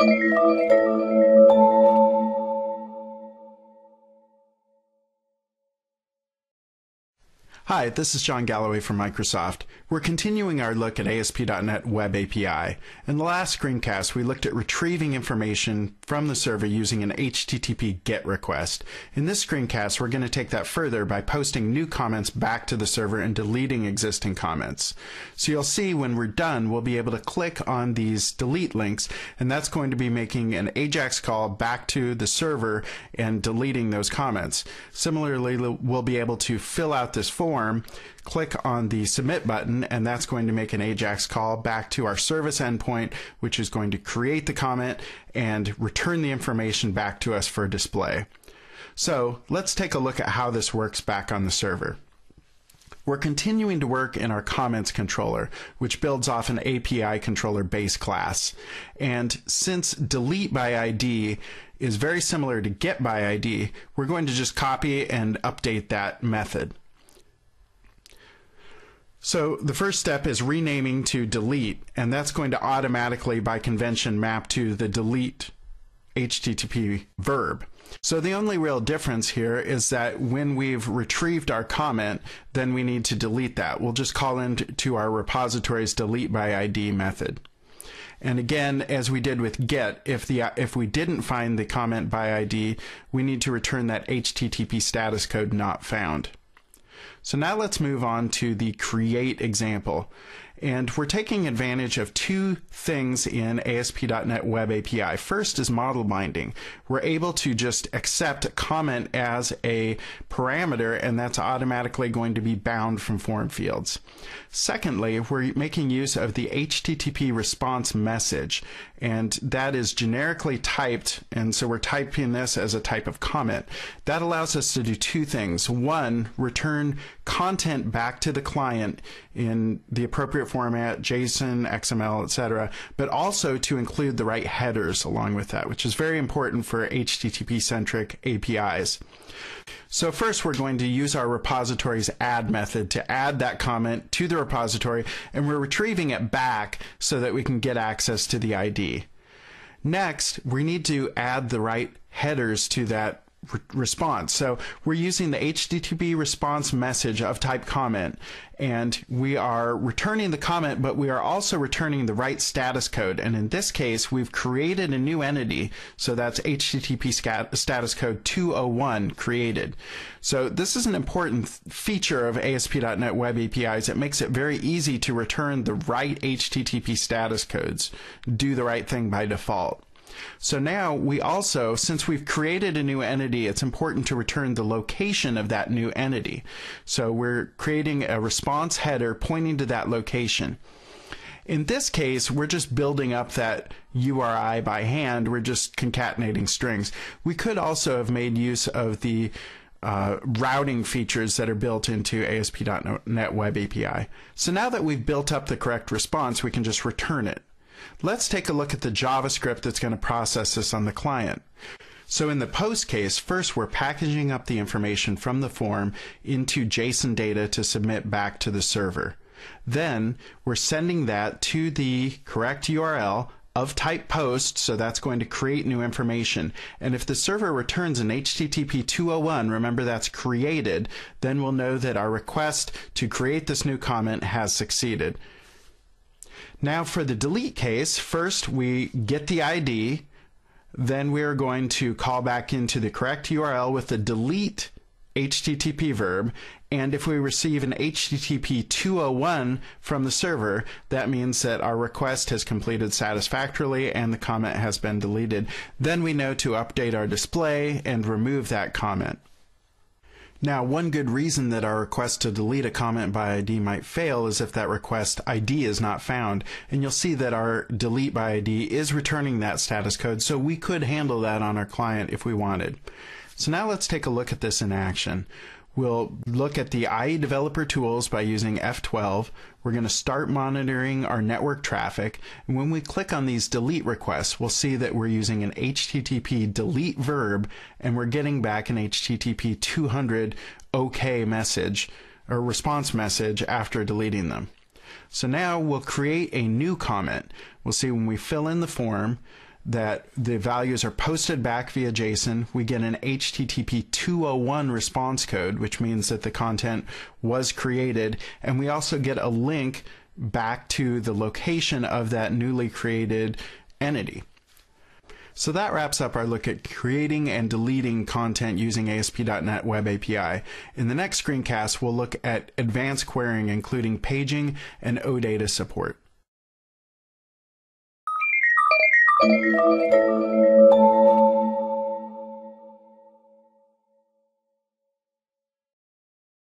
Música Hi, this is Jon Galloway from Microsoft. We're continuing our look at ASP.NET Web API. In the last screencast, we looked at retrieving information from the server using an HTTP GET request. In this screencast, we're going to take that further by posting new comments back to the server and deleting existing comments. So you'll see when we're done, we'll be able to click on these delete links, and that's going to be making an AJAX call back to the server and deleting those comments. Similarly, we'll be able to fill out this form form, click on the submit button, and that's going to make an AJAX call back to our service endpoint, which is going to create the comment and return the information back to us for display. So let's take a look at how this works back on the server. We're continuing to work in our comments controller, which builds off an API controller base class. And since delete by ID is very similar to get by ID, we're going to just copy and update that method. So the first step is renaming to delete, and that's going to automatically, by convention, map to the delete HTTP verb. So the only real difference here is that when we've retrieved our comment, then we need to delete that. We'll just call into our repository's delete by ID method. And again, as we did with get, if the if we didn't find the comment by ID, we need to return that HTTP status code not found. So now let's move on to the create example. And we're taking advantage of two things in ASP.NET Web API. First is model binding. We're able to just accept a comment as a parameter, and that's automatically going to be bound from form fields. Secondly, we're making use of the HTTP response message, and that is generically typed, and so we're typing this as a type of comment. That allows us to do two things. One, return content back to the client in the appropriate format, JSON, XML, etc., but also to include the right headers along with that, which is very important for HTTP centric APIs. So first we're going to use our repository's add method to add that comment to the repository and we're retrieving it back so that we can get access to the ID. Next, we need to add the right headers to that re- response. So we're using the HTTP response message of type comment, and we are returning the comment, but we are also returning the right status code. And in this case, we've created a new entity, so that's HTTP status code 201 created. So this is an important feature of ASP.NET Web APIs. It makes it very easy to return the right HTTP status codes, do the right thing by default. So now we also, since we've created a new entity, it's important to return the location of that new entity. So we're creating a response header pointing to that location. In this case, we're just building up that URI by hand. We're just concatenating strings. We could also have made use of the uh, routing features that are built into ASP.NET Web API. So now that we've built up the correct response, we can just return it. Let's take a look at the JavaScript that's going to process this on the client. So in the post case, first we're packaging up the information from the form into JSON data to submit back to the server. Then we're sending that to the correct URL of type post, so that's going to create new information. And if the server returns an HTTP 201, remember that's created, then we'll know that our request to create this new comment has succeeded. Now for the delete case, first we get the ID, then we are going to call back into the correct URL with the delete HTTP verb, and if we receive an HTTP 201 from the server, that means that our request has completed satisfactorily and the comment has been deleted. Then we know to update our display and remove that comment. Now, one good reason that our request to delete a comment by ID might fail is if that request ID is not found. And you'll see that our delete by ID is returning that status code, so we could handle that on our client if we wanted. So now let's take a look at this in action. We'll look at the IE developer tools by using F12. We're going to start monitoring our network traffic. And when we click on these delete requests, we'll see that we're using an HTTP delete verb and we're getting back an HTTP 200 OK message or response message after deleting them. So now we'll create a new comment. We'll see when we fill in the form, that the values are posted back via JSON. We get an HTTP 201 response code, which means that the content was created. And we also get a link back to the location of that newly created entity. So that wraps up our look at creating and deleting content using ASP.NET Web API. In the next screencast, we'll look at advanced querying, including paging and OData support. Música